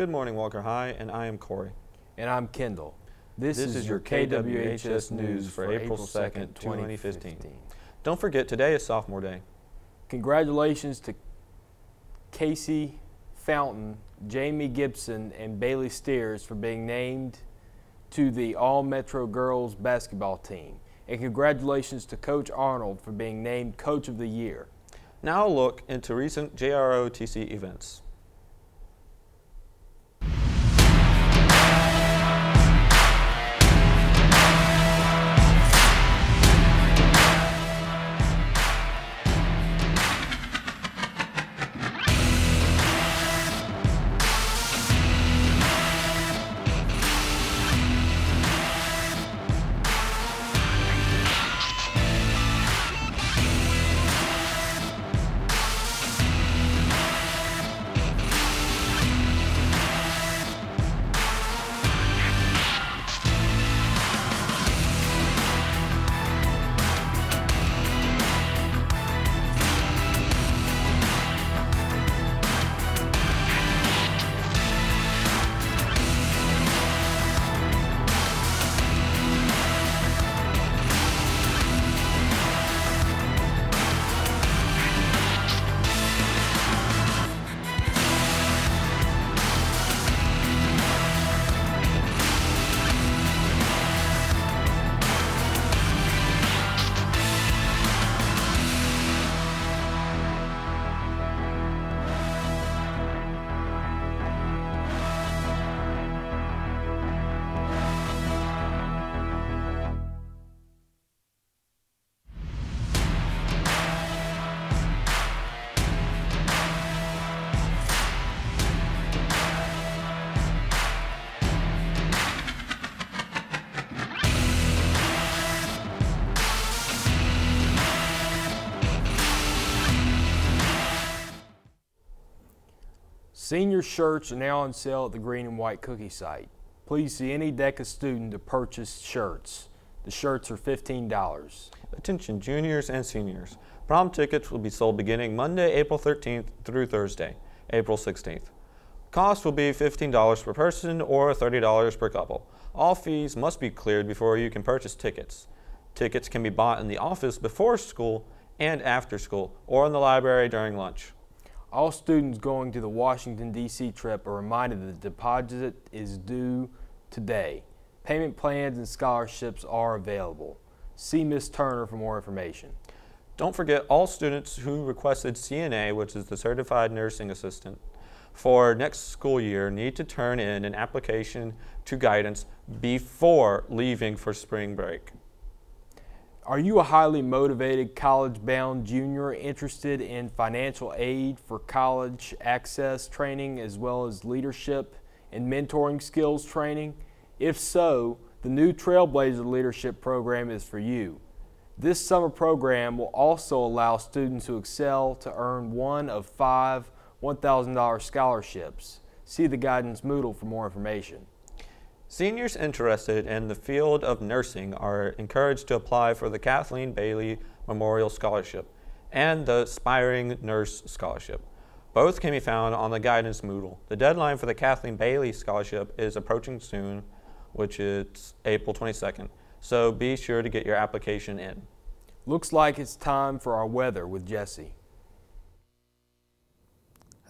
Good morning, Walker High, and I am Corey. And I'm Kendall. This, This is your KWHS news for April 2nd, 2015. Don't forget, today is Sophomore Day. Congratulations to Casey Fountain, Jamie Gibson, and Bailey Steers for being named to the All Metro Girls basketball team. And congratulations to Coach Arnold for being named Coach of the Year. Now a look into recent JROTC events. Senior shirts are now on sale at the Green and White Cookie site. Please see any DECA student to purchase shirts. The shirts are $15. Attention juniors and seniors. Prom tickets will be sold beginning Monday, April 13th through Thursday, April 16th. Cost will be $15 per person or $30 per couple. All fees must be cleared before you can purchase tickets. Tickets can be bought in the office before school and after school or in the library during lunch. All students going to the Washington, D.C. trip are reminded that the deposit is due today. Payment plans and scholarships are available. See Ms. Turner for more information. Don't forget all students who requested CNA, which is the Certified Nursing Assistant, for next school year need to turn in an application to guidance before leaving for spring break. Are you a highly motivated college bound junior interested in financial aid for college access training as well as leadership and mentoring skills training? If so, the new Trailblazer Leadership Program is for you. This summer program will also allow students who excel to earn one of five $1,000 scholarships. See the Guidance Moodle for more information. Seniors interested in the field of nursing are encouraged to apply for the Kathleen Bailey Memorial Scholarship and the Aspiring Nurse Scholarship. Both can be found on the Guidance Moodle. The deadline for the Kathleen Bailey Scholarship is approaching soon, which is April 22nd, so be sure to get your application in. Looks like it's time for our weather with Jesse.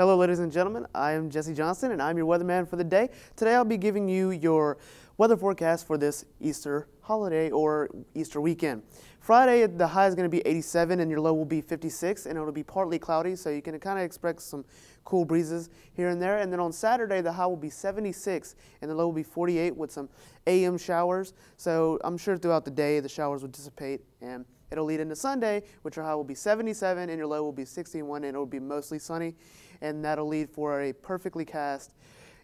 Hello, ladies and gentlemen. I am Jesse Johnson, and I'm your weatherman for the day. Today, I'll be giving you your weather forecast for this Easter holiday or Easter weekend. Friday, the high is going to be 87, and your low will be 56, and it'll be partly cloudy, so you can kind of expect some cool breezes here and there. And then on Saturday, the high will be 76, and the low will be 48 with some AM showers. So I'm sure throughout the day, the showers will dissipate and It'll lead into Sunday, which your high will be 77 and your low will be 61, and it will be mostly sunny and that'll lead for a perfectly cast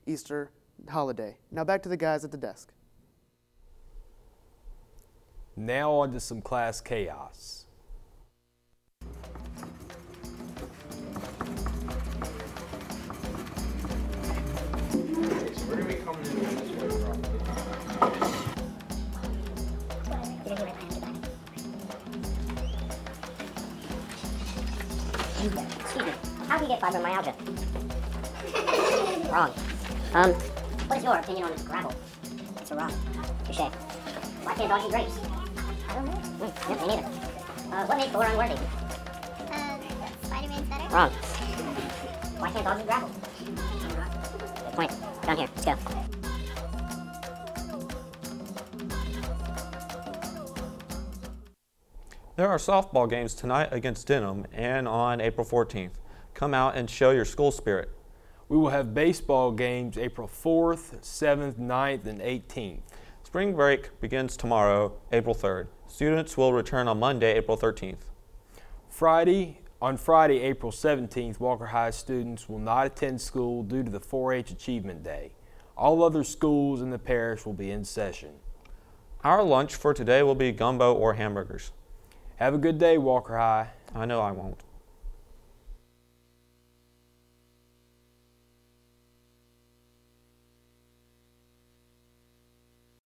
Easter holiday. Now back to the guys at the desk. Now on to some class chaos. Excuse me. How do you get fibromyalgia? Wrong. Um, what is your opinion on this gravel? It's a rock. Touche. Why can't dogs eat grapes? I don't know. Mm, yep, me neither. Uh, what made Thor unworthy? Uh, Spider-Man's better. Wrong. Why can't dogs eat gravel? Good point. Down here. Let's go. There are softball games tonight against Denham and on April 14th. Come out and show your school spirit. We will have baseball games April 4th, 7th, 9th, and 18th. Spring break begins tomorrow, April 3rd. Students will return on Monday, April 13th. Friday, on Friday, April 17th, Walker High students will not attend school due to the 4-H Achievement Day. All other schools in the parish will be in session. Our lunch for today will be gumbo or hamburgers. Have a good day, Walker High. I know I won't.